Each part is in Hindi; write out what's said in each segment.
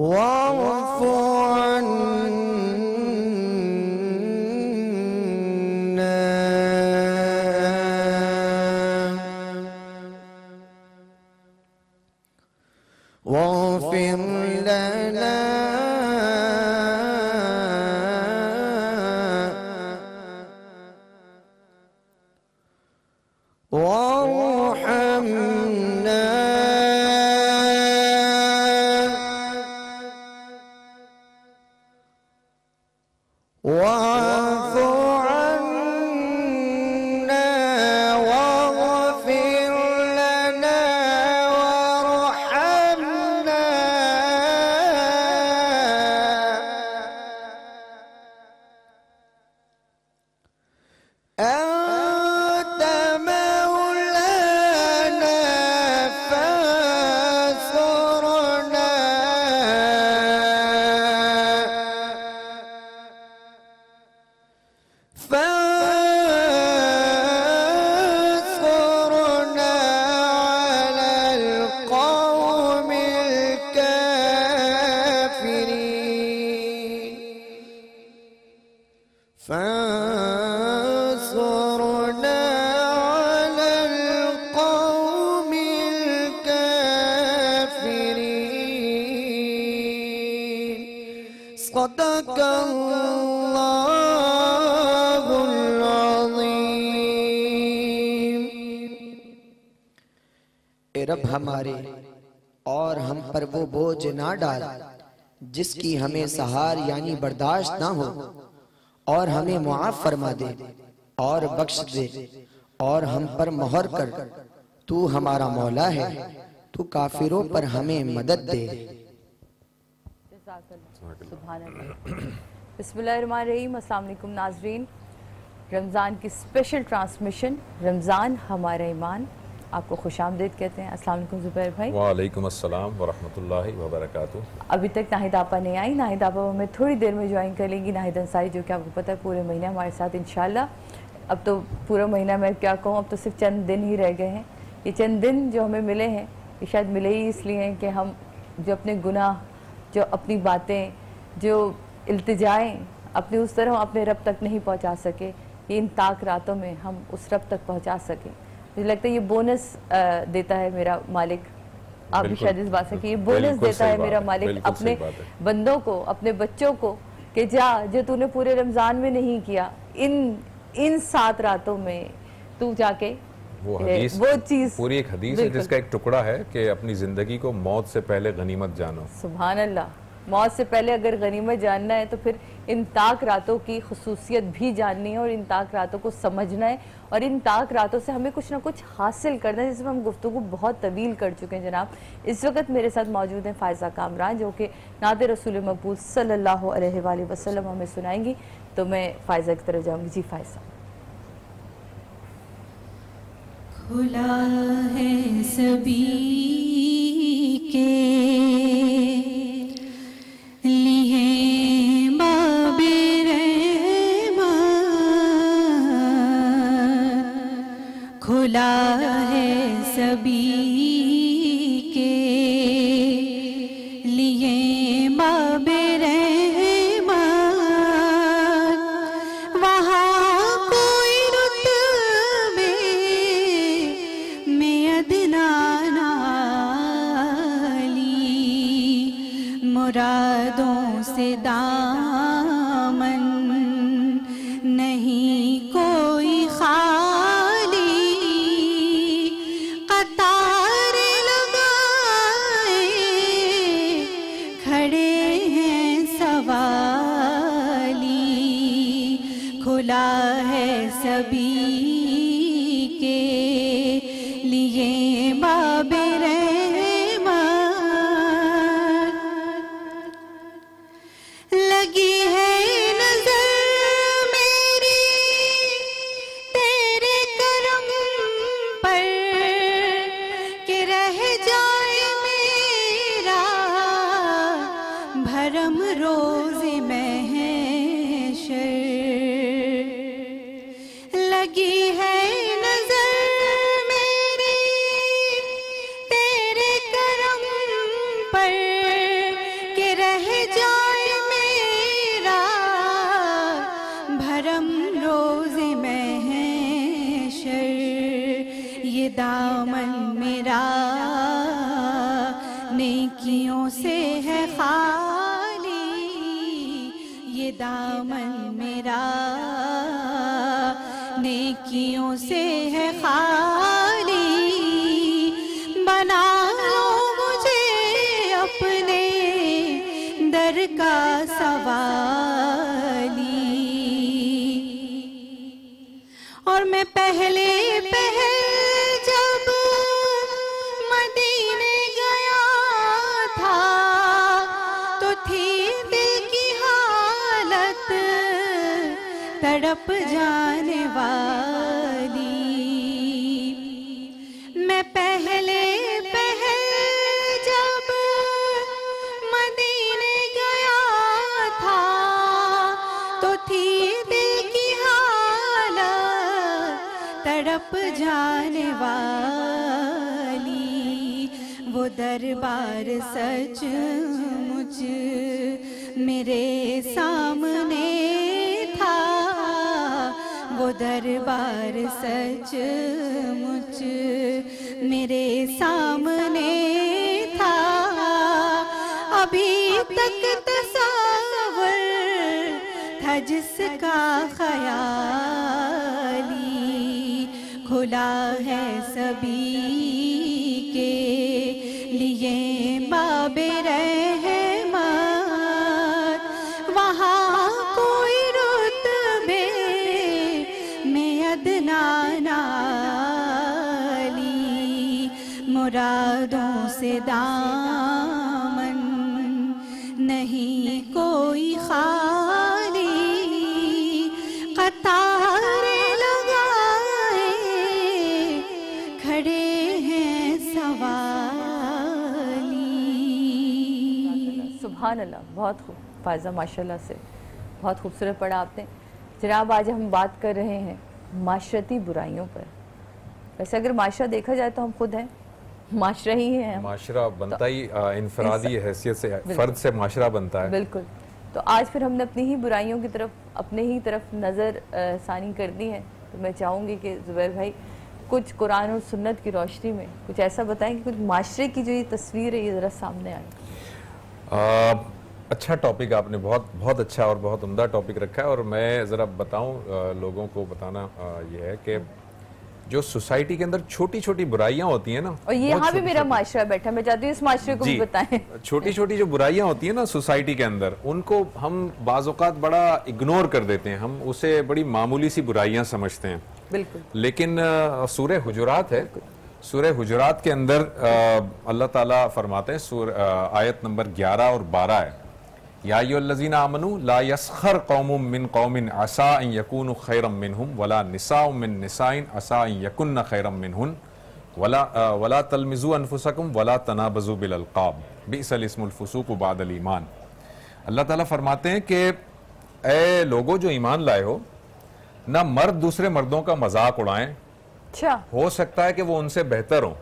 Wall of हमारे, और हम पर वो बोझ ना डाल, जिसकी हमें सहार यानी बर्दाश्त ना हो, और हमें मुआफ फरमा दे, और बख्श दे, और हम पर मोहर कर, तू हमारा मौला है, तू काफिरों पर हमें मदद दे। बिस्मिल्लाहिर्रहमानिर्रहीम नाजरीन। रमज़ान की स्पेशल ट्रांसमिशन, रमज़ान हमारा ईमान आपको खुश आमदेद कहते हैं। अस्सलाम वालेकुम ज़ुबैर भाई। वालेकुम अस्सलाम वरहमतुल्लाहि वबरकातुहू। अभी तक नाहिद आपा नहीं आई। नाहिद आपा हमें थोड़ी देर में ज्वाइन कर लेंगी। नाहिद अंसारी जो कि आपको पता है पूरे महीने हमारे साथ इंशाल्लाह। अब तो पूरा महीना मैं क्या कहूँ अब तो सिर्फ़ चंद दिन ही रह गए हैं। ये चंद दिन जो हमें मिले हैं ये शायद मिले ही इसलिए हैं कि हम जो अपने गुनाह जो अपनी बातें जो अल्तजाएँ अपने उस तरह अपने रब तक नहीं पहुँचा सके। इन ताक रातों में हम उस रब तक पहुँचा सकें। मुझे लगता है ये बोनस देता है मेरा मालिक। आप भी शायद इस बात से कि ये बोनस देता है मेरा मालिक अपने। बंदों को अपने बच्चों को कि जा जो तूने पूरे रमज़ान में नहीं किया इन इन सात रातों में तू जाके वो हदीस वो चीज़ पूरी एक हदीस है जिसका एक टुकड़ा है कि अपनी ज़िंदगी को मौत से पहले गनीमत जानो। सुबहान अल्लाह मौत से पहले अगर गनीमत जानना है तो फिर इन ताक रातों की खसूसियत भी जाननी है और इन ताक रातों को समझना है और इन ताक रातों से हमें कुछ ना कुछ हासिल करना है, जिसमें हम गुफ्तु बहुत तवील कर चुके हैं जनाब। इस वक्त मेरे साथ मौजूद हैं फ़ायज़ा कामरान, जो कि नाद रसूल मकबूल सल्लल्लाहु वसलम हमें सुनाएँगी। तो मैं फ़ायज़ा की तरफ़ जाऊँगी। जी फ़ायज़ा। खुला है सभी के खुला दर का सवाली। और मैं पहले पहल मेरे सामने था, वो दरबार सच मुझ मेरे सामने था, अभी तक तस्वर था जिसका ख्याली, खुला है सभी के। दामन, नहीं कोई खाली। कतार लगाए, खड़े हैं सवाली। सुबहान अल्लाह बहुत खूब, फायजा माशाल्लाह से। बहुत खूबसूरत पढ़ा आपने। जनाब, आज हम बात कर रहे हैं माशरती बुराइयों पर। वैसे अगर माशरा देखा जाए तो हम खुद हैं। माशरा ही हैं। माशरा बनता ही इनफरादी हैसियत से फर्द से माशरा बनता है। बिल्कुल। तो आज फिर हमने अपनी ही बुराइयों की तरफ़ अपने ही तरफ़ नज़र सानी कर दी है। तो मैं चाहूँगी कि ज़ुबैर भाई कुछ कुरान और सुन्नत की रोशनी में कुछ ऐसा बताएँ कि कुछ माशरे की जो ये तस्वीर है ये ज़रा सामने आए। अच्छा टॉपिक आपने बहुत बहुत अच्छा और बहुत उम्दा टॉपिक रखा है। और मैं ज़रा बताऊँ लोगों को बताना ये है कि जो सोसाइटी के अंदर छोटी छोटी बुराइयाँ होती है ना और ये यहाँ भी मेरा माशरा बैठा मैं चाहती हूँ इस माशरे को भी बताएँ। छोटी छोटी जो बुराइयाँ होती है ना सोसाइटी के अंदर उनको हम बाज़ात बड़ा इग्नोर कर देते हैं हम उसे बड़ी मामूली सी बुराइयाँ समझते हैं। बिल्कुल। लेकिन सूरह हुजुरात है सूरह हुजुरात के अंदर अल्लाह ताला फरमाते हैं आयत नंबर 11 और 12 है। या अय्युहल्लज़ीना आमनू ला यसखर कौमुम मिन कौमिन असा यकूनु खैरम मिनहुम वला निसाउम मिन निसाइन असा अन यकुन्न खैरम मिनहुन वला वला तलमिजू अनफुसकुम वला तनाबजू बादल ईमान। अल्लाह ताला फरमाते हैं कि ए लोगो जो ईमान लाए हो ना मर्द दूसरे मर्दों का मज़ाक उड़ाएँ। अच्छा। हो सकता है कि वो उनसे बेहतर हो।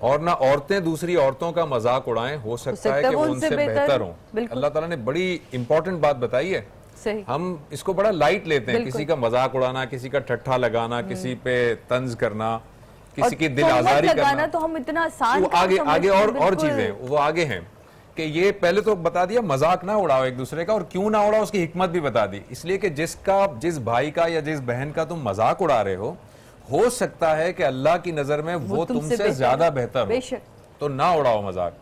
और ना औरतें दूसरी औरतों का मज़ाक उड़ाएँ हो सकता है कि वो उनसे बेहतर हो। अल्लाह ताला ने बड़ी इंपॉर्टेंट बात बताई है। सही। हम इसको बड़ा लाइट लेते हैं किसी का मज़ाक उड़ाना किसी का ठट्ठा लगाना किसी पे तंज करना किसी की दिल आजारी करना। तो हम इतना आसान वो आगे आगे और और चीज़ें वो आगे हैं कि ये पहले तो बता दिया मज़ाक ना उड़ाओ एक दूसरे का और क्यों ना उड़ाओ उसकी हिकमत भी बता दी। इसलिए कि जिसका जिस भाई का या जिस बहन का तुम मज़ाक उड़ा रहे हो हो सकता है कि अल्लाह की नज़र में वो, तुमसे तुमसे बेहतर ज़्यादा बेहतर हो। तो ना उड़ाओ मज़ाक।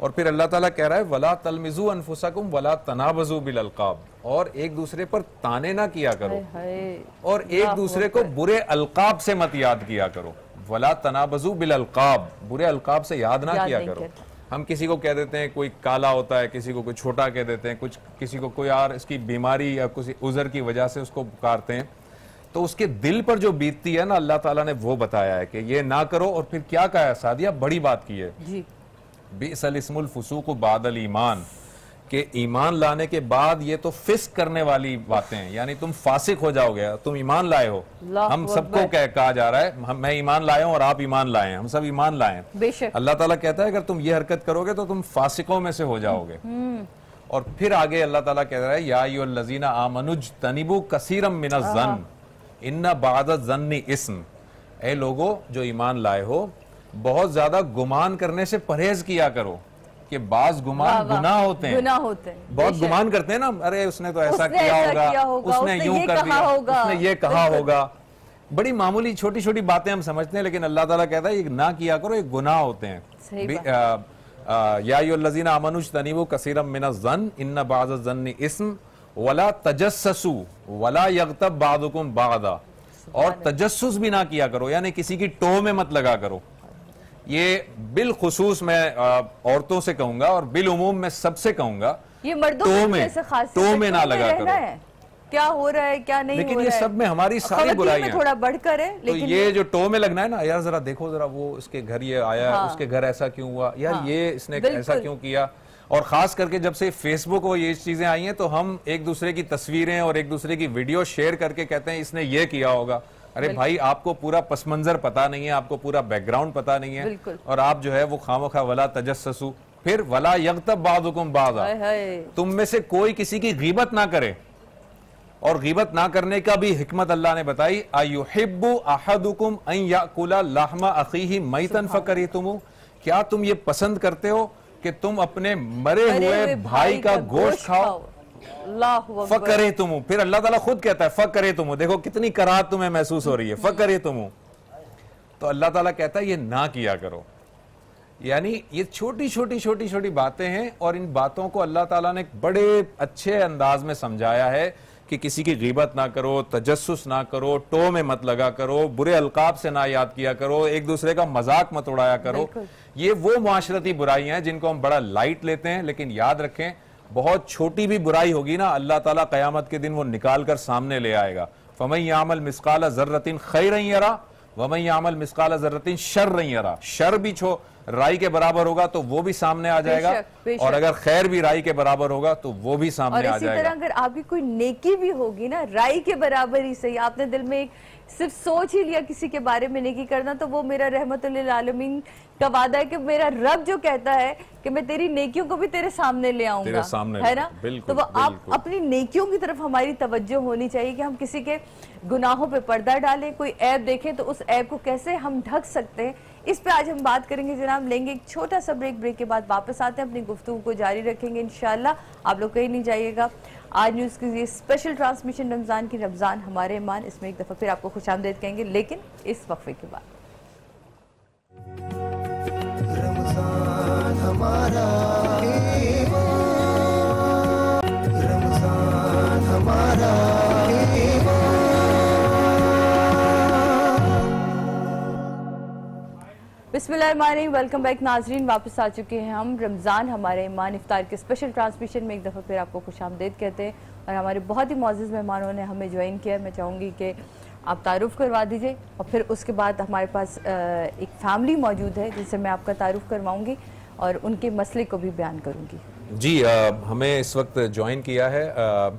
और फिर अल्लाह ताला कह रहा है वला तलमिजू अनफुसकुम वला तनाबजू बिल अलकाब और एक दूसरे पर ताने ना किया करो। और एक दूसरे को बुरे अलकाब से मत याद किया करो। वला तनाबजू बिल अलकाब बुरे अलकाब से याद ना याद किया करो। हम किसी को कह देते हैं कोई काला होता है किसी को कोई छोटा कह देते हैं कुछ किसी को कोई यार इसकी बीमारी या किसी उजर की वजह से उसको पुकारते हैं। तो उसके दिल पर जो बीतती है ना अल्लाह ताला ने वो बताया है कि ये ना करो और फिर क्या कहा है? सादिया बड़ी बात की है। जी। बिसल इसमुल फुसूक बादल ईमान कि ईमान लाने के बाद ये तो फिस्क करने वाली बातें हैं। यानी तुम फासिक हो जाओगे तुम ईमान लाए हो। हम सबको कह, कहा जा रहा है हम- मैं ईमान लाया हूँ और आप ईमान लाए हैं। हम सब ईमान लाए हैं। अल्लाह ताला कहता है अगर तुम ये हरकत करोगे तो तुम फासिकों में से हो जाओगे। और फिर आगे अल्लाह ताला कह रहा है या लजीना आमनुज तनिबू कसीरम मिन जन। इन्ना बाद जन्नी इस्म। ए लोगो जो ईमान लाए हो बहुत ज़्यादा गुमान करने से परहेज किया करो कि बाज गुमान। गुनाह होते हैं। गुनाह होते हैं बहुत गुमान करते हैं ना अरे उसने तो ऐसा उसने किया होगा किया होगा, उसने उसने यूँ कर दिया होगा। उसने ये कहा होगा। बड़ी मामूली छोटी छोटी बातें हम समझते हैं लेकिन अल्लाह ताला कहता है ये ना किया करो ये गुनाह होते हैं। आ, या अयुल्लज़ीना आमनुज तनीबु कसीरम मिन ज़न इन्न बाज़ ज़न्नि इस्म। वला तजस्ससु वला यगतब बादुकुम बादा। और तजस्सुस भी ना किया करो यानी किसी की टो में मत लगा करो। ये बिलखुसूस मैं औरतों से कहूँगा और बिल उमूम में सबसे कहूँगा ये मर्दों में टो में ना लगा करो। क्या हो रहा है क्या नहीं लेकिन ये सब में हमारी सारी बुराई में थोड़ा बढ़कर है तो लेकिन ये जो टो में लगना है ना यार जरा देखो जरा वो इसके घर ये आया हाँ। उसके घर ऐसा क्यों हुआ? यार हाँ, ये इसने ऐसा क्यों किया? और खास करके जब से फेसबुक और ये चीज़ें आई हैं तो हम एक दूसरे की तस्वीरें और एक दूसरे की वीडियो शेयर करके कहते हैं इसने ये किया होगा। अरे भाई आपको पूरा पस मंजर पता नहीं है आपको पूरा बैकग्राउंड पता नहीं है और आप जो है वो खामो खा वला तजस्सु फिर वला यगतब बादुकुम बादा। हाय हाय। तुम में से कोई किसी की गीबत ना करे। और गीबत ना करने का भी हिकमत अल्लाह ने बताई आयुहिब्बु अहदुकुम अन याकुला लाहमा अखीही मैतन फकरीतुमु। क्या तुम ये पसंद करते हो? कि तुम अपने मरे हुए भाई का गोश्त खाओ। फकरे तुम फिर अल्लाह ताला खुद कहता है फकरे तुम देखो कितनी कराहत तुम्हें महसूस हो रही है। फकरे तुम तो अल्लाह ताला कहता है ये ना किया करो। यानी ये छोटी छोटी छोटी छोटी बातें हैं और इन बातों को अल्लाह ताला ने बड़े अच्छे अंदाज में समझाया है। कि किसी की गीबत ना करो तजस्सुस ना करो टो में मत लगा करो बुरे अलकाब से ना याद किया करो एक दूसरे का मज़ाक मत उड़ाया करो। ये वो माशरती बुराइयाँ हैं जिनको हम बड़ा लाइट लेते हैं लेकिन याद रखें बहुत छोटी भी बुराई होगी ना अल्लाह ताला कयामत के दिन वो निकाल कर सामने ले आएगा। फमई आमल मिसकाला जर्रतिन खैर यरा वमई आमल मिसकाला जर्रतिन शर यरा। शर भी छो राई के बराबर होगा तो वो भी सामने आ जाएगा। बेशक, बेशक। और अगर खैर भी राई के बराबर होगा तो वो भी और सामने आ इसी तरह जाएगा अगर आपकी कोई नेकी भी होगी ना राई के बराबर ही सही। आपने दिल में एक सिर्फ़ सोच ही लिया किसी के बारे में नेकी करना तो वो मेरा रहमतुल्लिल आलमीन का वादा है कि मेरा रब जो कहता है कि मैं तेरी नेकियों को भी तेरे सामने ले आऊँगा। तेरे सामने है ना? बिल्कुल, तो वो आप अपनी नेकियों की तरफ़ हमारी तवज्जो होनी चाहिए कि हम किसी के गुनाहों पे पर्दा डालें कोई ऐप देखें तो उस ऐप को कैसे हम ढक सकते हैं? इस पे आज हम बात करेंगे जनाब, लेंगे एक छोटा सा ब्रेक ब्रेक के बाद वापस आते हैं, अपनी गुफ्तु को जारी रखेंगे इनशाला आप लोग कहीं नहीं जाइएगा। आज न्यूज़ के लिए स्पेशल ट्रांसमिशन रमज़ान की रमज़ान हमारे मान, इसमें एक दफ़ा फिर आपको खुश आमदेद कहेंगे, लेकिन इस वक्फे के बाद। रमज़ान हमारा बिस्मिल्लाहिर्रहमानिर्रहीम वेलकम बैक नाजरीन, वापस आ चुके हैं हम। रमज़ान हमारे ईमान इफ्तार के स्पेशल ट्रांसमिशन में एक दफ़ा फिर आपको खुश आमदेद कहते हैं। और हमारे बहुत ही मोज़ मेहमानों ने हमें ज्वाइन किया मैं चाहूँगी कि आप तारुफ करवा दीजिए और फिर उसके बाद हमारे पास एक फैमिली मौजूद है जिससे मैं आपका तारुफ करवाऊँगी और उनके मसले को भी बयान करूँगी। जी अ, हमें इस वक्त ज्वाइन किया है अ,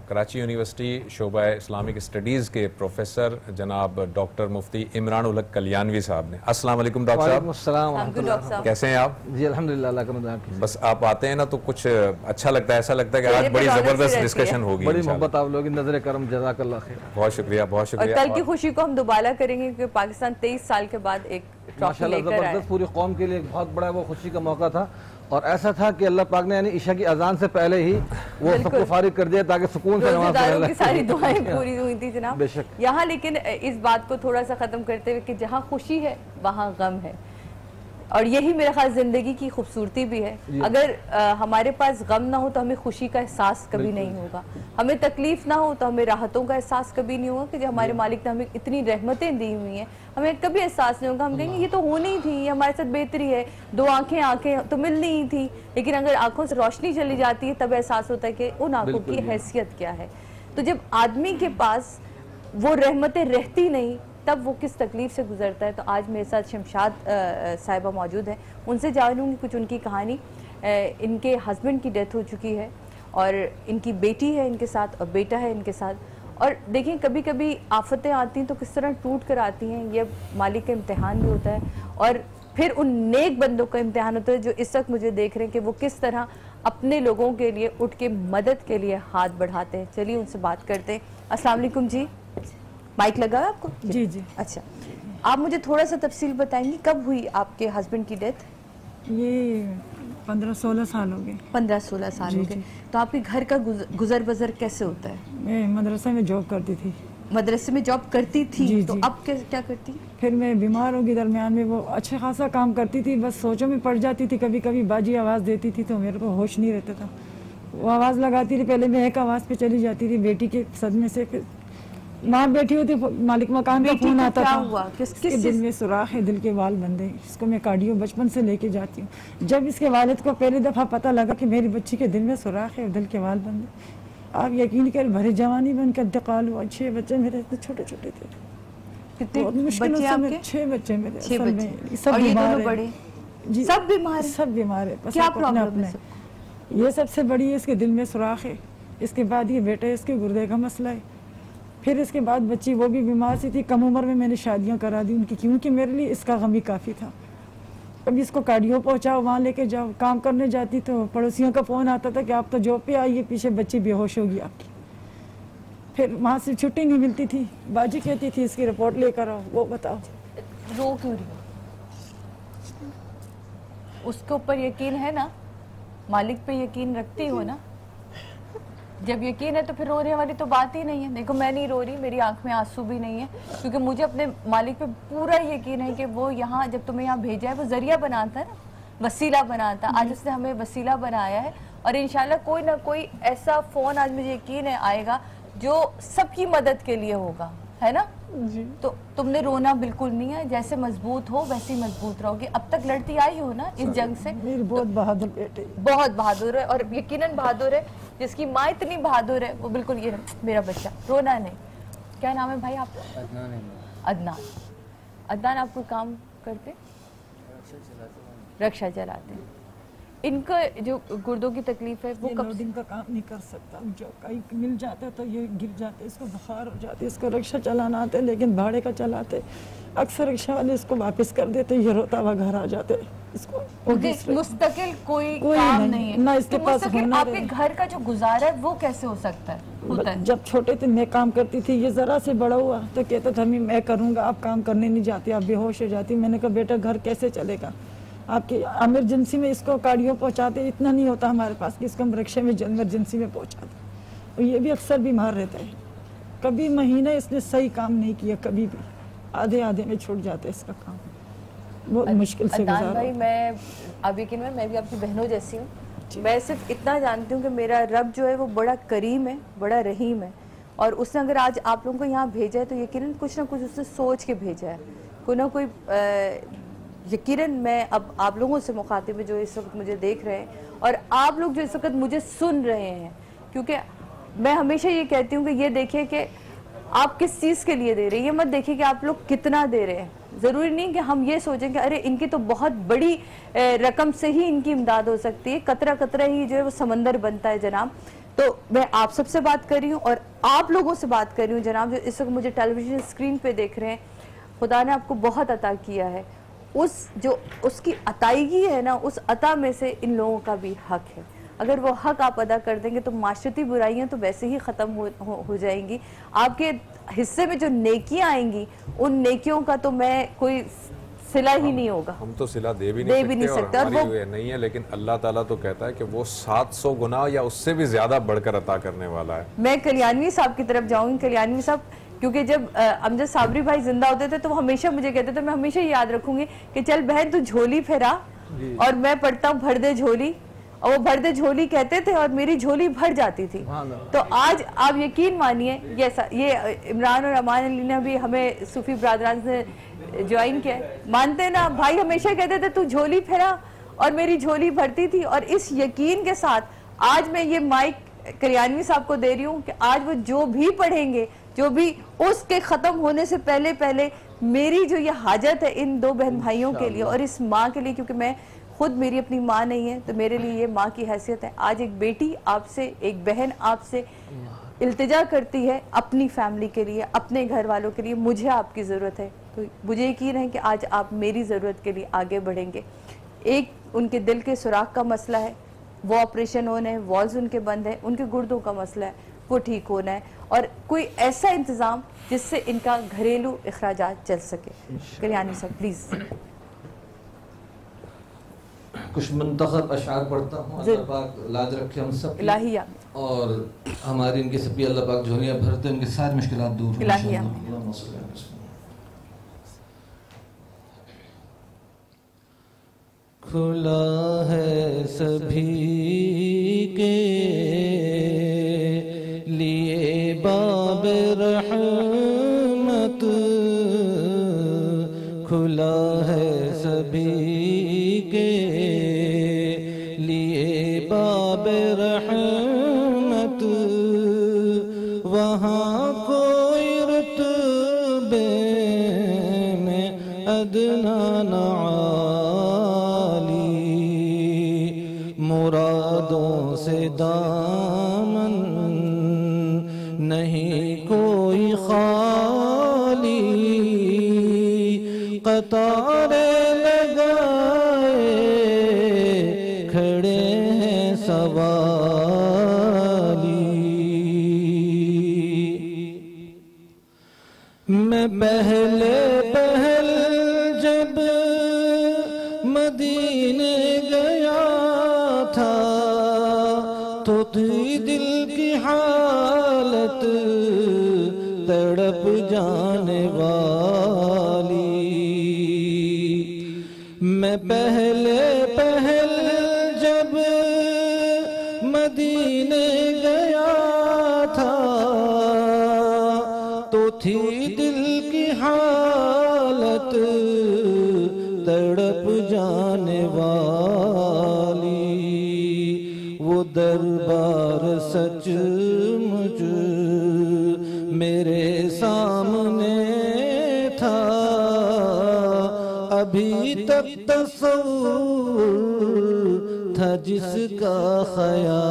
कराची यूनिवर्सिटी शोबा इस्लामिक स्टडीज़ के प्रोफेसर जनाब डॉक्टर मुफ्ती इमरान उलक कल्याणवी साहब ने। अस्सलाम वालेकुम डॉक्टर साहब। कैसे हैं आप? जी अल्हम्दुलिल्लाह का बस आप आते हैं ना तो कुछ अच्छा लगता है ऐसा लगता है कि आज बड़ी ज़बरदस्त डिस्कशन होगी बड़ी मोहब्बत आप लोग नज़र करम जजाकल्ला खैर। बहुत शुक्रिया बहुत शुक्रिया। कल की खुशी को हम दोबारा करेंगे क्योंकि पाकिस्तान तेईस साल के बाद एक ट्रॉफी माशाल्लाह ज़बरदस्त पूरी कौम के लिए एक बहुत बड़ा वो खुशी का मौका था। और ऐसा था कि अल्लाह पाक ने यानी ईशा की अजान से पहले ही वो सबको फारिग कर दिया ताकि सुकून से नमाज़ की सारी दुआएँ पूरी हुई थी जनाब बेशक। यहाँ लेकिन इस बात को थोड़ा सा खत्म करते हुए कि जहाँ खुशी है वहाँ गम है और यही मेरा ख्याल ज़िंदगी की खूबसूरती भी है। अगर अ, हमारे पास गम ना हो तो हमें खुशी का एहसास कभी नहीं होगा। हमें तकलीफ़ ना हो तो हमें राहतों का एहसास कभी नहीं होगा कि जो। हमारे मालिक ने हमें इतनी रहमतें दी हुई हैं। हमें कभी एहसास नहीं होगा। हम कहेंगे ये तो होनी ही थी ये हमारे साथ बेहतरी है। दो आँखें आँखें तो मिलनी ही थी। लेकिन अगर आँखों से रोशनी चली जाती है तब एहसास होता है कि उन आँखों की हैसियत क्या है? तो जब आदमी के पास वो रहमतें रहती नहीं तब वो किस तकलीफ़ से गुजरता है? तो आज मेरे साथ शमशाद साहिबा मौजूद हैं। उनसे जानूँगी कुछ उनकी कहानी। इनके हस्बैंड की डेथ हो चुकी है और इनकी बेटी है इनके साथ और बेटा है इनके साथ। और देखिए कभी कभी आफतें आती हैं तो किस तरह टूट कर आती हैं यह मालिक का इम्तहान भी होता है। और फिर उन नेक बंदों का इम्तिहान होता है जो इस वक्त मुझे देख रहे हैं कि वो किस तरह अपने लोगों के लिए उठ के मदद के लिए हाथ बढ़ाते हैं। चलिए उनसे बात करते हैं। अस्सलाम वालेकुम जी। माइक लगा है आपको? जी जी। अच्छा। आप मुझे थोड़ा सा तफसील बताएँगी कब हुई आपके हस्बैंड की डेथ ये पंद्रह सोलह साल हो गए। पंद्रह सोलह साल हो गए। तो आपके घर का गुजर बसर कैसे होता है? मैं मदरसा में जॉब करती थी। मदरसे में जॉब करती थी? जी, तो जी। अब क्या क्या करती फिर मैं बीमार होगी दरमियान में वो अच्छे खासा काम करती थी बस सोचों में पड़ जाती थी कभी कभी बाजी आवाज़ देती थी तो मेरे को होश नहीं रहता था। वो आवाज़ लगाती थी पहले मैं एक आवाज़ पे चली जाती थी बेटी के सदमे से फिर माँ बैठी होती मालिक मकान का फ़ोन आता क्या था। हुआ? किस- इसके किस दिल में सुराख है दिल के वाल बंदे इसको मैं कार्डियो बचपन से लेके जाती हूँ। जब इसके वालिद को पहली दफ़ा पता लगा कि मेरी बच्ची के दिल में सुराख है दिल के वाल बंदे आप यकीन कर भरे जवानी बन कर इंतकाल हुआ। छः बच्चे मेरे इतने छोटे छोटे थे। कितने बहुत बच्चे मेरे असल में सब बीमार जी। सब बीमार सब बीमार है। क्या प्रॉब्लम है ये सबसे बड़ी है इसके दिल में सुराख है। इसके बाद ये बेटे इसके गुर्दे का मसला है। फिर इसके बाद बच्ची वो भी बीमार सी थी, कम उम्र में मैंने शादियाँ करा दी उनकी, क्योंकि मेरे लिए इसका गम ही काफ़ी था। कभी इसको कार्डियो पहुंचाओ, वहाँ लेके जाओ, काम करने जाती तो पड़ोसियों का फ़ोन आता था कि आप तो जॉब पे आइए, पीछे बच्ची बेहोश होगी आपकी। फिर वहाँ से छुट्टी नहीं मिलती थी, बाजी कहती थी, इसकी रिपोर्ट लेकर आओ, वो बताओ। रो क्यों रही उसके ऊपर यकीन है ना? मालिक पे यकीन रखती हो ना? जब यकीन है तो फिर रोने वाली तो बात ही नहीं है। देखो, मैं नहीं रो रही, मेरी आँख में आँसू भी नहीं है, क्योंकि मुझे अपने मालिक पे पूरा यकीन है कि वो यहाँ, जब तुम्हें यहाँ भेजा है, वो ज़रिया बनाता है ना, वसीला बनाता आज उसने हमें वसीला बनाया है और इंशाल्लाह कोई ना कोई ऐसा फ़ोन आज मुझे यकीन है आएगा जो सबकी मदद के लिए होगा। है ना? जी। तो तुमने रोना बिल्कुल नहीं है जैसे मज़बूत हो वैसे ही मज़बूत रहोगे। अब तक लड़ती आई हो ना इस जंग से? मेरी बहुत बहादुर बेटे बहुत बहादुर है और यकीनन बहादुर है जिसकी माँ इतनी बहादुर है वो बिल्कुल ये मेरा बच्चा। रोना नहीं। क्या नाम है भाई आपका? अदनान अदनान। आप कोई काम करते? रक्षा चलाते हैं। इनका जो गुर्दों की तकलीफ़ है वो कब लोडिंग का काम नहीं कर सकता। जो कहीं मिल जाता है तो ये गिर जाते हैं, इसको बुखार हो जाती इसको रिक्शा चलाना आते लेकिन भाड़े का चलाते अक्सर रिक्शा वाले इसको वापस कर देते ये रोता हुआ घर आ जाते इसको मुस्तकिल कोई, कोई काम नहीं, नहीं है। ना इसके तो पास आपके घर का जो गुजारा है वो कैसे हो सकता है? होता है जब छोटे थे मैं काम करती थी ये जरा से बड़ा हुआ तो कहता था मैं करूँगा आप काम करने नहीं जाती आप बेहोश हो जाती मैंने कहा बेटा घर कैसे चलेगा? आपकी इमरजेंसी में इसको गाड़ियों पहुंचाते इतना नहीं होता हमारे पास कि इसको हम रिक्शे में इमरजेंसी में पहुंचाते और ये भी अक्सर बीमार रहता है। कभी महीने इसने सही काम नहीं किया कभी भी। आधे आधे में छूट जाता है इसका काम। बहुत मुश्किल से भाई मैं अब यकीन में मैं भी आपकी बहनों जैसी हूँ। मैं सिर्फ़ इतना जानती हूँ कि मेरा रब जो है वो बड़ा करीम है बड़ा रहीम है। और उसने अगर आज आप लोगों को यहाँ भेजा है तो यकीनन कुछ ना कुछ उसने सोच के भेजा है। कोई ना कोई यकीनन मैं अब आप लोगों से मुखातिब जो इस वक्त मुझे देख रहे हैं और आप लोग जो इस वक्त मुझे सुन रहे हैं, क्योंकि मैं हमेशा ये कहती हूँ कि ये देखिए कि आप किस चीज़ के लिए दे रहे हैं। ये मत देखिए कि आप लोग कितना दे रहे हैं। ज़रूरी नहीं कि हम ये सोचें कि अरे इनकी तो बहुत बड़ी रकम से ही इनकी इमदाद हो सकती है। कतरा कतरा ही जो है वो समंदर बनता है जनाब। तो मैं आप सबसे बात कर रही हूँ और आप लोगों से बात कर रही हूँ जनाब, जो इस वक्त मुझे टेलीविज़न स्क्रीन पे देख रहे हैं। खुदा ने आपको बहुत अता किया है। उस जो उसकी अताईगी है ना उस अता में से इन लोगों का भी हक है। अगर वो हक आप अदा कर देंगे तो माशरती बुराइयाँ तो वैसे ही ख़त्म हो, हो, हो जाएँगी। आपके हिस्से में जो नेकियाँ आएँगी उन नेकियों का तो मैं कोई सिला ही नहीं होगा। हम तो सिला दे भी नहीं दे नहीं भी सकते नहीं सकते और हमारी वो- नहीं है लेकिन अल्लाह ताला तो कहता है कि वो 700 गुना या उससे भी ज़्यादा बढ़कर अता करने वाला है। मैं कल्याणवी साहब की तरफ़ जाऊँगी। कल्याणवी साहब क्योंकि जब अमजद साबरी भाई ज़िंदा होते थे तो वो हमेशा मुझे कहते थे मैं हमेशा याद रखूँगी कि चल बहन तू झोली फेरा और मैं पढ़ता हूँ भर दे झोली। और वो भर दे झोली कहते थे और मेरी झोली भर जाती थी। तो आज आप यकीन मानिए ये ये इमरान और अमान अली ने भी हमें सूफी ब्रादरान से ज्वाइन किया मानते ना भाई हमेशा कहते थे तू झोली फेरा और मेरी झोली भरती थी और इस यकीन के साथ आज मैं ये माइक करियानवी साहब को दे रही हूँ कि आज वो जो भी पढ़ेंगे जो भी उसके खत्म होने से पहले पहले मेरी जो ये हाजत है इन दो बहन भाइयों के लिए और इस माँ के लिए क्योंकि मैं खुद मेरी अपनी माँ नहीं है तो मेरे लिए ये माँ की हैसियत है। आज एक बेटी आपसे एक बहन आपसे इल्तिजा करती है अपनी फैमिली के लिए अपने घर वालों के लिए मुझे आपकी ज़रूरत है। तो मुझे यकीन है कि आज आप मेरी ज़रूरत के लिए आगे बढ़ेंगे। एक उनके दिल के सुराख का मसला है वो ऑपरेशन होने है वॉल्स उनके बंद है उनके गुर्दों का मसला है। वो ठीक होना है और कोई ऐसा इंतज़ाम जिससे इनका घरेलू अखराज चल सके। कल्याणी साहब प्लीज़। कुछ मंतखब अशार पढ़ता हूँ अल्लाह पाक लाज रखे हम सब इलाहिया और हमारी इनके सब की अल्लाह पाक झोलियाँ भरते उनकी सारी मुश्किल दूर इलाहिया। खुला है सभी के मुरादों से दामन नहीं कोई खाली। कतारे अभी तक तस्वुर था जिसका ख्याली।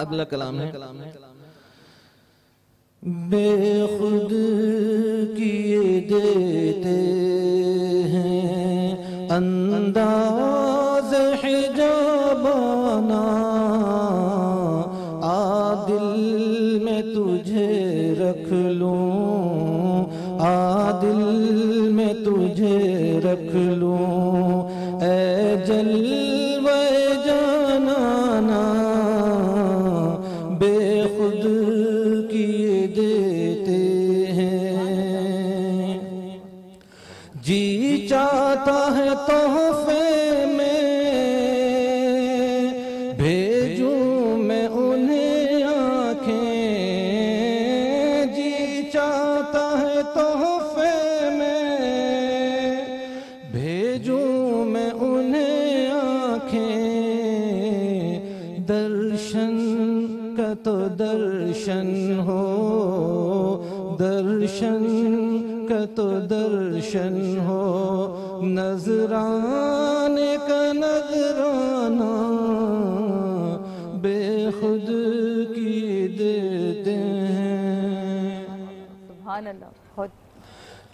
अगला कलाम है कलाम है। बेखुद किए देते हैं, अंदाज में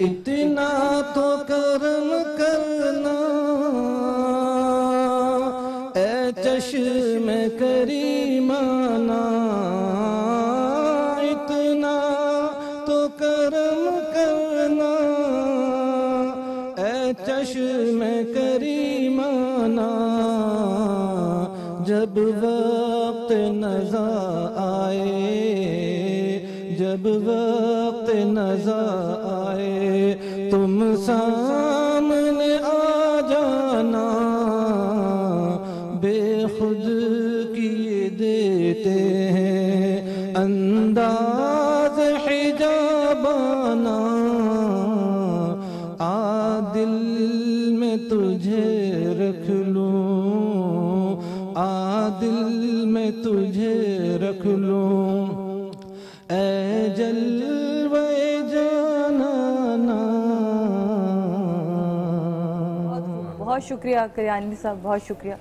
इतना तो करम देते हैं। अंदाज हिजाबाना आ दिल में तुझे रख लूँ आ दिल में तुझे रख लूँ। ए जलवे जाना बहुत शुक्रिया कल्याणी साहब, बहुत शुक्रिया।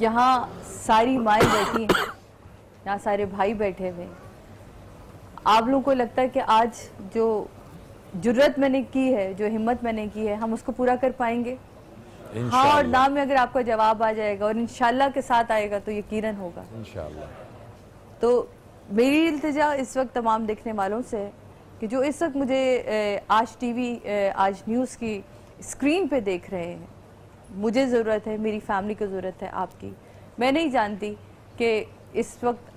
यहाँ सारी माएँ बैठी हैं यहाँ सारे भाई बैठे हुए आप लोगों को लगता है कि आज जो जुर्रत मैंने की है जो हिम्मत मैंने की है हम उसको पूरा कर पाएँगे? हाँ और नाम में अगर आपका जवाब आ जाएगा और इंशाल्लाह के साथ आएगा तो यकीनन होगा। इंशाअल्लाह तो मेरी इल्तजा इस वक्त तमाम देखने वालों से है कि जो इस वक्त मुझे आज टीवी आज न्यूज़ की स्क्रीन पे देख रहे हैं मुझे ज़रूरत है मेरी फैमिली को ज़रूरत है आपकी। मैं नहीं जानती कि इस वक्त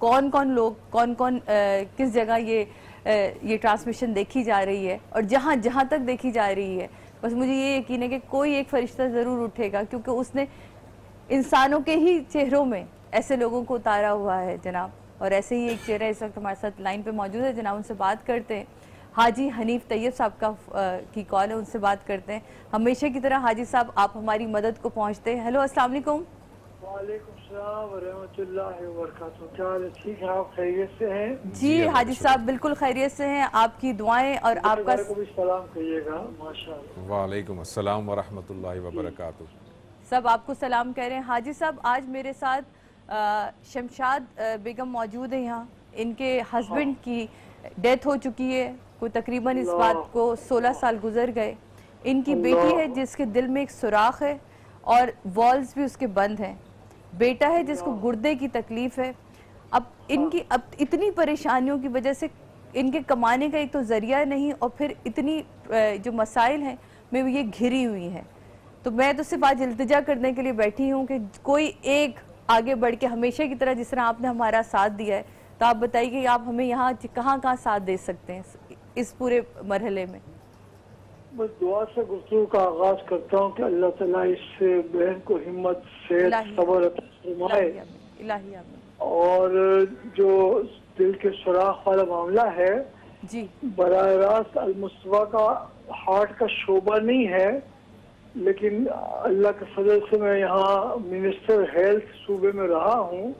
कौन कौन लोग कौन कौन अ, किस जगह ये अ, ये ट्रांसमिशन देखी जा रही है और जहाँ जहाँ तक देखी जा रही है। बस मुझे ये यकीन है कि कोई एक फरिश्ता ज़रूर उठेगा क्योंकि उसने इंसानों के ही चेहरों में ऐसे लोगों को उतारा हुआ है जनाब। और ऐसे ही एक चेहरा इस वक्त हमारे साथ लाइन पे मौजूद है जनाब उनसे बात करते हैं। हाजी हनीफ तैयब साहब का अ, की कॉल है उनसे बात करते हैं। हमेशा की तरह हाजी साहब आप हमारी मदद को पहुँचते हैं। हेलो अस्सलाम वालेकुम। वालेकुम सलाम वरहमतुल्लाहि वबरकातुहू। क्या ठीक है? आप खैरियत से हैं? जी हाजी साहब बिल्कुल खैरियत से हैं। आपकी दुआएँ और आपका सलाम कहिएगा माशाल्लाह। वालेकुम अस्सलाम वरहमतुल्लाहि वबरकातुह। सब आपको सलाम कह रहे हैं। हाजी साहब आज मेरे साथ शमशाद बेगम मौजूद है यहाँ। इनके हस्बैंड की डेथ हो चुकी है। कोई तकरीबन इस बात को 16 साल गुजर गए। इनकी बेटी है जिसके दिल में एक सुराख है और वॉल्स भी उसके बंद हैं। बेटा है जिसको गुर्दे की तकलीफ़ है। अब इनकी अब इतनी परेशानियों की वजह से इनके कमाने का एक तो ज़रिया नहीं और फिर इतनी जो मसाइल हैं में ये घिरी हुई हैं। तो मैं तो सिर्फ़ आज इल्तिजा करने के लिए बैठी हूँ कि कोई एक आगे बढ़ के हमेशा की तरह जिस तरह आपने हमारा साथ दिया है तो आप बताइए कि आप हमें यहाँ कहाँ कहाँ साथ दे सकते हैं? इस- पूरे मरहले में? बस दुआ से गुफ्तगू का आगाज़ करता हूँ कि अल्लाह ताला इस बहन को हिम्मत से सबर फरमाए। और जो दिल के सुराख वाला मामला है जी। बरह रास्त अलमुस्तवा का हार्ट का शोबा नहीं है लेकिन अल्लाह के फजल से मैं यहाँ मिनिस्टर हेल्थ सूबे में रहा हूँ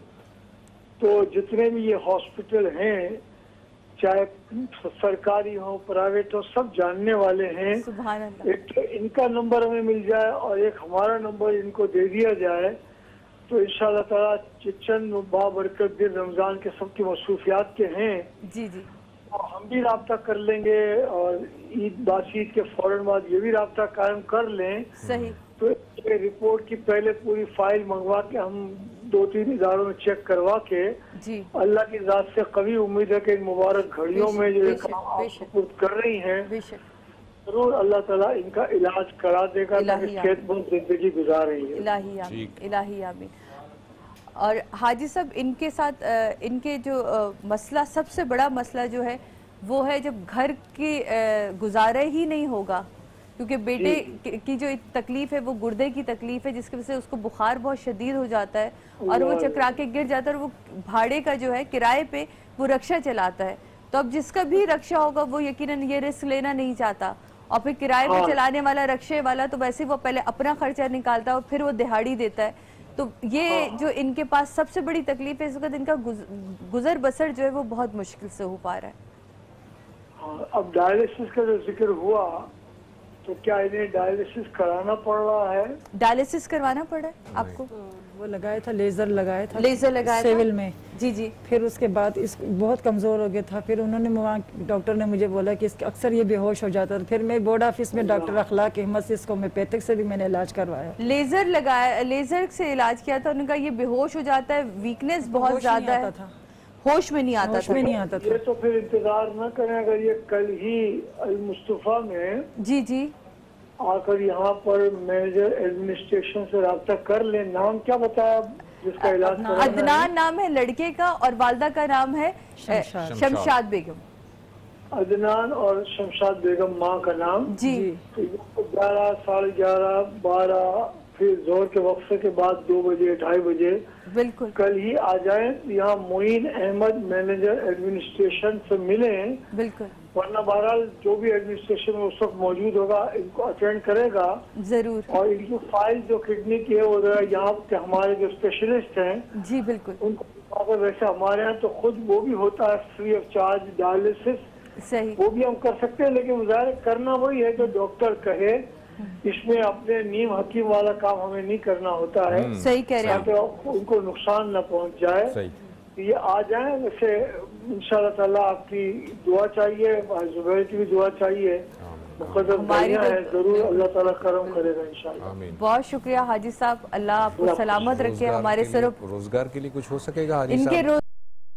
तो जितने भी ये हॉस्पिटल हैं चाहे सरकारी हो प्राइवेट हो सब जानने वाले हैं। एक तो इनका नंबर हमें मिल जाए और एक हमारा नंबर इनको दे दिया जाए तो इन ताला चंद बाबरकत दिन रमज़ान के सबकी मसरूफियात के हैं। जी जी। और हम भी रबता कर लेंगे और ईद बासीद के फ़ौरन बाद ये भी रबता कायम कर लें। सही। तो रिपोर्ट की पहले पूरी फ़ाइल मंगवा के हम दो तीन इदारों में चेक करवा के जी। अल्लाह की जात से कभी उम्मीद है कि इन मुबारक घड़ियों में जो। सुपुर्द कर रही हैं ज़रूर अल्लाह ताला इनका इलाज करा देगा सेहतमंद ज़िंदगी गुजार रही है। इलाही आमीन और हाजी साहब इनके साथ इनके जो मसला सबसे बड़ा मसला जो है वो है जब घर की गुजारा ही नहीं होगा। क्योंकि बेटे की- जो तकलीफ़ है वो गुर्दे की तकलीफ़ है जिसकी वजह से उसको बुखार बहुत शदीद हो जाता है और वो चकरा के गिर जाता है और वो भाड़े का जो है किराए पे वो रक्षा चलाता है। तो अब जिसका भी रक्षा होगा वो यकीनन ये रिस्क लेना नहीं चाहता। और फिर किराए पे चलाने वाला रक्षे वाला तो वैसे वो पहले अपना खर्चा निकालता है और फिर वो दिहाड़ी देता है। तो ये जो इनके पास सबसे बड़ी तकलीफ़ है इस वक्त इनका गुजर बसर जो है वो बहुत मुश्किल से हो पा रहा है। हाँ, अब डायलिसिस का जो ज़िक्र हुआ तो क्या इन्हें डायलिसिस कराना पड़ रहा है? डायलिसिस करवाना पड़ा है आपको? वो लगाया था लेजर लगाया था लेजर लगाया सिविल में। जी जी। फिर उसके बाद इस बहुत कमज़ोर हो गया था। फिर उन्होंने वहाँ डॉक्टर ने मुझे बोला कि इसके अक्सर ये बेहोश हो जाता था। फिर मैं बोर्ड ऑफ़िस में डॉक्टर अखलाक की हिम्मत से इसको होम्योपैथिक से भी मैंने इलाज करवाया। लेजर लगाया लेजर से इलाज किया था उनका ये बेहोश हो जाता है वीकनेस बहुत ज़्यादा है। था। होश में नहीं आता होश में नहीं आता था। ये तो फिर इंतज़ार न करें अगर ये कल ही अल मुस्तफ़ा में जी जी। आकर यहाँ पर मैनेजर एडमिनिस्ट्रेशन से रास्ता कर ले। नाम क्या बताया जिसका इलाज अदनान नाम है लड़के का और वालदा का नाम है शमशाद। बेगम। अदनान और शमशाद बेगम माँ का नाम। जी। तो ग्यारह साढ़े ग्यारह बारह फिर ज़ोर के वक्फे के बाद दो बजे ढाई बजे। बिल्कुल। कल ही आ जाए यहाँ मोइन अहमद मैनेजर एडमिनिस्ट्रेशन से मिले। बिल्कुल। वरना बहरहाल जो भी एडमिनिस्ट्रेशन में उस वक्त मौजूद होगा इनको अटेंड करेगा। ज़रूर। और इनकी फ़ाइल जो किडनी की है वो जरा यहाँ के हमारे जो स्पेशलिस्ट हैं जी बिल्कुल। उनको अगर वैसे हमारे यहाँ तो खुद वो भी होता है फ्री ऑफ़ चार्ज डायलिसिस सही। वो भी हम कर सकते हैं लेकिन ज़ाहिर करना वही है जो डॉक्टर कहे इसमें अपने नीम हकीम वाला काम हमें नहीं करना होता है। सही कह रहे हैं उनको नुकसान न पहुँच जाए। सही। ये आ जाए वैसे इंशाल्लाह ताला आपकी दुआ चाहिए जुबैर की भी दुआ चाहिए। तो- है ज़रूर अल्लाह ताला करम करेगा इंशाल्लाह। बहुत शुक्रिया हाजी साहब अल्लाह आपको सलामत रखे हमारे के सर लिए- रोज़गार के लिए कुछ हो सकेगा हाजी इनके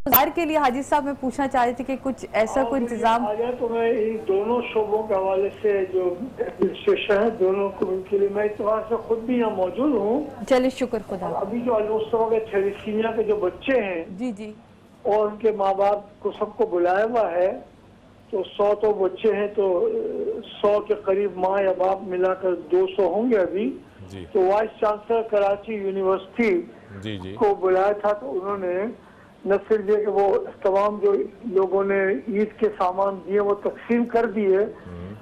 साहब के लिए हाजी साहब मैं पूछना चाह रही थी कि कुछ ऐसा कोई इंतज़ाम तो मैं इन दोनों शोबों के हवाले से जो एडमिनिस्ट्रेशन है दोनों को उनके लिए मैं इतवार से खुद भी यहाँ मौजूद हूँ। चले शुक्र खुदा। अभी जो अलमुस्तफा के थेलिसीमिया के जो बच्चे हैं जी जी। और उनके माँ बाप को सबको बुलाया हुआ है तो सौ तो बच्चे हैं तो सौ के करीब माँ या बाप मिलाकर दो सौ होंगे अभी। जी। तो वाइस चांसलर कराची यूनिवर्सिटी को बुलाया था तो उन्होंने न सिर्फ़ ये कि वो तमाम जो लोगों ने ईद के सामान दिए वो तकसीम कर दिए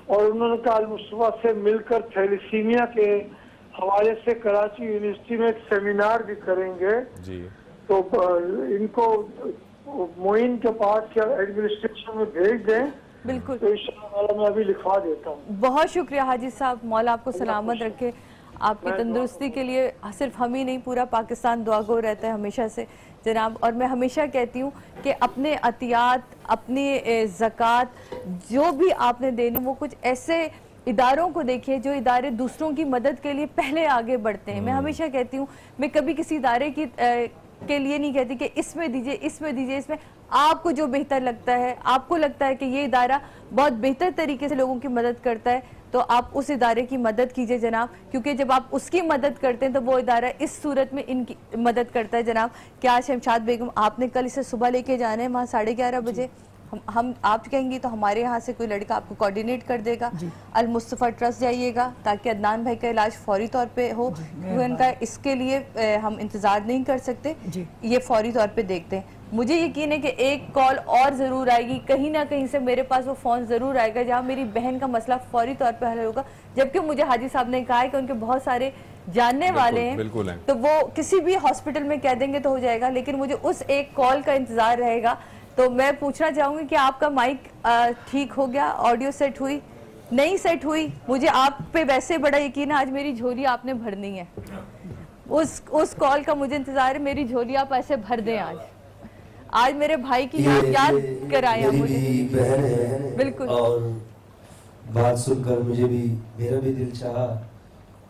और उन्होंने कहा अल से मिलकर थैलीसीमिया के हवाले से कराची यूनिवर्सिटी में एक सेमिनार भी करेंगे। जी। तो इनको मोइन के पास या एडमिनिस्ट्रेशन में भेज दें। बिल्कुल। तो मैं अभी लिखवा देता हूँ। बहुत शुक्रिया हाजी साहब। मौला आपको सलामत रखे। आपकी तंदुरुस्ती के लिए सिर्फ़ हम ही नहीं पूरा पाकिस्तान दुआ गो रहता है हमेशा से। जनाब और मैं हमेशा कहती हूँ कि अपने अतियात अपनी ज़कात जो भी आपने देनी वो कुछ ऐसे इदारों को देखिए जो इदारे दूसरों की मदद के लिए पहले आगे बढ़ते हैं। मैं हमेशा कहती हूँ मैं कभी किसी इदारे की ए, के लिए नहीं कहती कि इसमें दीजिए इसमें दीजिए इसमें। आपको जो बेहतर लगता है आपको लगता है कि ये इदारा बहुत बेहतर तरीके से लोगों की मदद करता है तो आप उस इदारे की मदद कीजिए जनाब क्योंकि जब आप उसकी मदद करते हैं तो वो इदारा इस सूरत में इनकी मदद करता है जनाब। क्या शमशाद बेगम आपने कल इसे सुबह लेके जाना है वहाँ साढ़े ग्यारह बजे? हम हम आप कहेंगी तो हमारे यहाँ से कोई लड़का आपको कोऑर्डिनेट कर देगा। अल मुस्तफ़ा ट्रस्ट जाइएगा ताकि अदनान भाई का इलाज फौरी तौर पे हो। क्योंकि उनका इसके लिए हम इंतज़ार नहीं कर सकते। ये फौरी तौर पे देखते हैं। मुझे यकीन है कि एक कॉल और ज़रूर आएगी। कहीं ना कहीं से मेरे पास वो फ़ोन ज़रूर आएगा जहाँ मेरी बहन का मसला फौरी तौर पर हल होगा। जबकि मुझे हाजी साहब ने कहा है कि उनके बहुत सारे जानने वाले हैं। बिल्कुल हैं। तो वो किसी भी हॉस्पिटल में कह देंगे तो हो जाएगा लेकिन मुझे उस एक कॉल का इंतज़ार रहेगा। तो मैं पूछना चाहूँगी कि आपका माइक ठीक हो गया? ऑडियो सेट हुई? नहीं सेट हुई? मुझे आप पे वैसे बड़ा यकीन है आज मेरी झोली आपने भरनी है। उस उस कॉल का मुझे इंतज़ार है मेरी झोली आप ऐसे भर दें आज। आज मेरे भाई की याद याद कराया मुझे। बहन है। बिल्कुल। और बात सुनकर मुझे भी मेरा भी दिल चाहा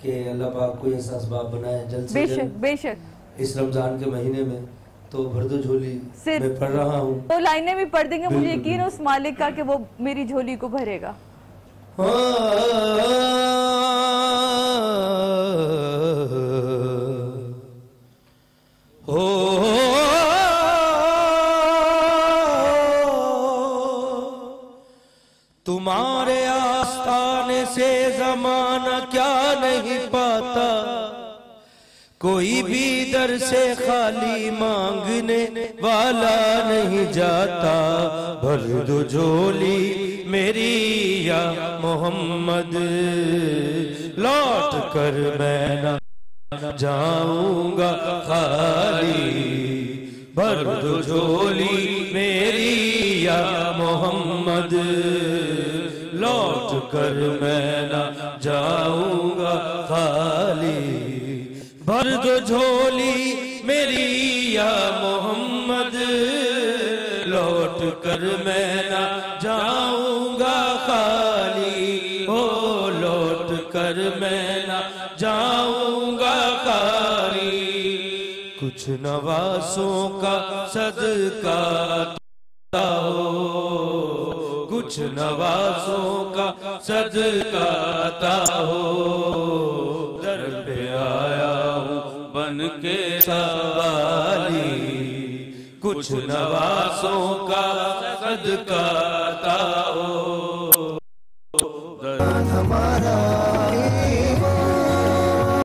कि अल्लाह पाक कोई ऐसा असबाब बनाए जल्द से बेशक जल्द बेशक। इस रमज़ान के महीने में तो भर दो झोली मैं पढ़ रहा हूँ। तो लाइनें भी पढ़ देंगे मुझे यकीन है उस मालिक का कि वो मेरी झोली को भरेगा। हो। कोई भी दर से खाली मांगने वाला नहीं जाता। भर दो झोली मेरी या मोहम्मद, लौट कर मैं ना जाऊँगा खाली। भर दो झोली मेरी या मोहम्मद, लौट कर मैं ना जाऊँगा खाली। भर दो झोली मेरी या मोहम्मद, लौट कर मैं ना जाऊँगा खाली। हो लौट कर मैं ना जाऊँगा खाली। कुछ नवासों का सदका हो, कुछ नवासों का सदका हो। दर पे आया बन के सवाली कुछ नवासों का सदका हो। हमारा